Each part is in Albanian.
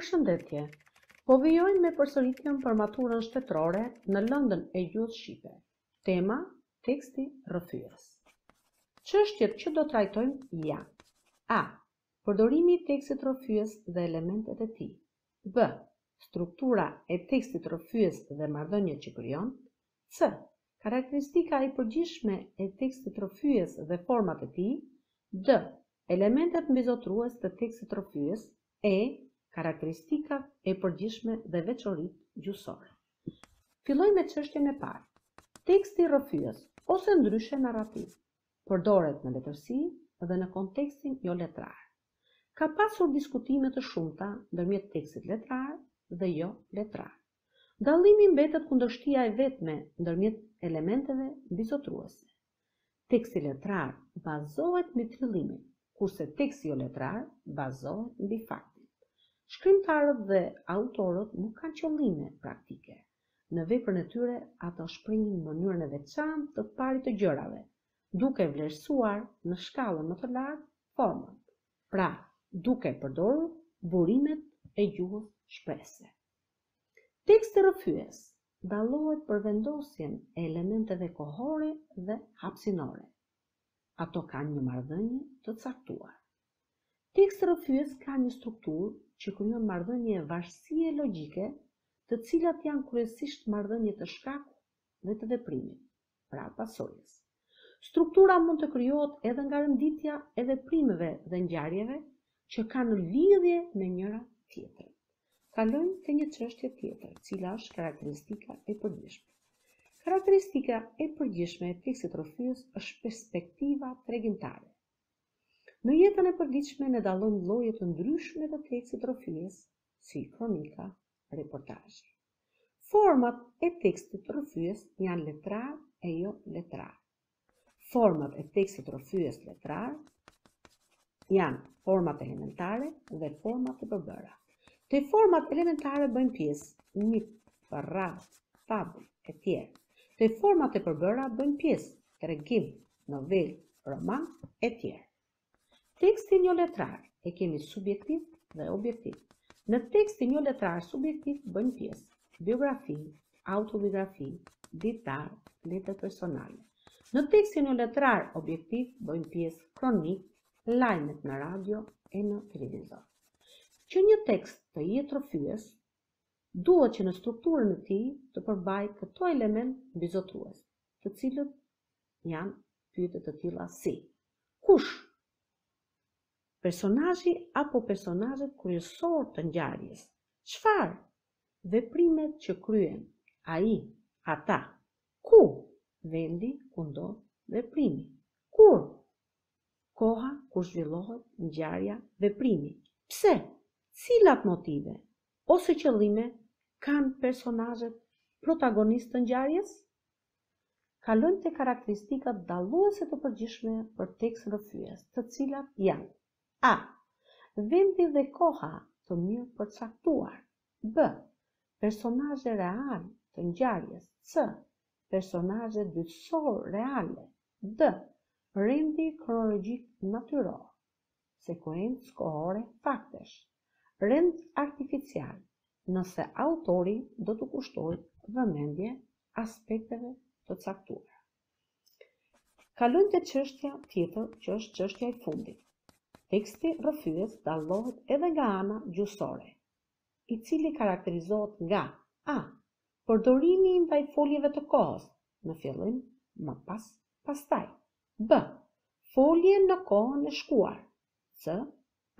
Përshëndetje! Po vijojmë me përsëritjen për maturën shtetërore në lëndën e gjuhës shqipe. Tema, teksti rrëfyes. Çështjet që do trajtojmë janë: A. Përdorimi i tekstit rrëfyes dhe elementet e tij. B. Struktura e tekstit rrëfyes dhe marrëdhëniet që krijon. C. Karakteristika e përgjithshme e tekstit rrëfyes dhe format e tij. D. Elementet mbizotërues të tekstit rrëfyes. E. Karakteristikat e përgjithshme dhe veçoritë gjuhësore. Fillojmë me çështjen e parë. Teksti rrëfyes, ose ndryshe narrativ, përdoret në letërsi dhe në kontekstin joletrar. Ka pasur diskutime të shumta ndërmjet tekstit letrar dhe joletrar. Dallimi mbetet kundërshtia e vetme ndërmjet elementeve mbizotruese. Teksti letrar bazohet mbi trillimin, kurse teksti joletrar bazohet mbi faktin. Shkrimtarët dhe autorët nuk kanë qëllime praktike. Në veprën e tyre ata shprehin mënyrën e veçantë të parit të gjërave, duke vlerësuar në shkallën më të lartë formën, pra duke përdorur burimet e gjuhës shprehëse. Teksti rrëfyes dallohet për vendosjen e elementeve kohore dhe hapësinore. Ato kanë një marrëdhënie të caktuar. Teksti rrëfyes ka një strukturë që krijon marrëdhënie varësie logjike të cilat janë kryesisht marrëdhënie te shkaku dhe te veprimi. pra pasojës. Struktura mund të krijohet edhe nga renditja e veprimeve dhe ngjarjeve që kanë lidhje me njëra tjetrën. Kalojmë te një çështje tjetër, cila është karakteristika e përgjithshme. Karakteristika e përgjithshme e tekstit rrëfyes është perspektiva tregimtare. Në jetën e përditshme ne dallojmë lloje të ndryshme të tekstit rrëfyes, si kronika, reportazhi. Format e tekstit rrëfyes janë letrar e jo letrar. Format e tekstit rrëfyes letrar janë format elementare dhe format e përbëra. Te format elementare bëjnë pjesë një përrallë, fabul e tjerë. Te format e përbëra bëjnë pjesë tregim, novelë, roman e tjerë. Tekstin joletrar e kemi subjektiv dhe objektiv. Në tekstin joletrar subjektiv bëjnë pjesë biografi, autobiografi, ditar, letër personale. Në tekstin joletrar objektiv bëjnë pjesë kronikë, lajmet në radio e në televizor. Që një tekst të jetë rrëfyes, duhet që në strukturën e tij të përmbajë këto elemente mbizotëruese, të cilat janë pyetje të tilla si, Kush? Personazhi apo personazhet kryesorë të ngjarjes? Çfarë? Veprimet që kryen, ai, ata. Ku? Vendi ku ndodh veprimi. Kur? Koha kur zhvillohet ngjarja, veprimi. Pse? Cilat motive ose qëllime kanë personazhet protagonistë të ngjarjes? Kalojmë te karakteristikat dalluese të përgjithshme për tekstin rrëfyes, të cilat janë, a. Vendi dhe koha të mirëpërcaktuar, b. Personazhe realë të ngjarjes, c. Personazhe dytësore reale, d. Rendi kronologjik natyror, sekuencë kohore faktesh, rend artificial, nëse autori do t'u kushtojë vëmendje aspekteve të caktuara. Kalojmë te çështja tjetër që është çështja e fundit. Teksti rrëfyes dallohet edhe nga ana gjuhësore, i cili karakterizohet nga a. Përdorimi i ndajfoljeve të kohës, në fillim, më pas, pastaj. B. Folje në kohën e shkuar. C.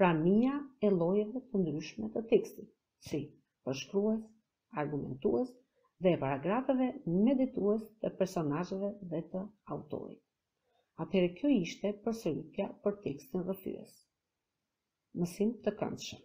Prania e llojeve të ndryshme të tekstit, si, përshkrues, argumentues, dhe paragrafeve meditues të personazheve dhe të autorit. Atëherë kjo ishte përsëritja për tekstin rrëfyes. Mësim të këndshëm.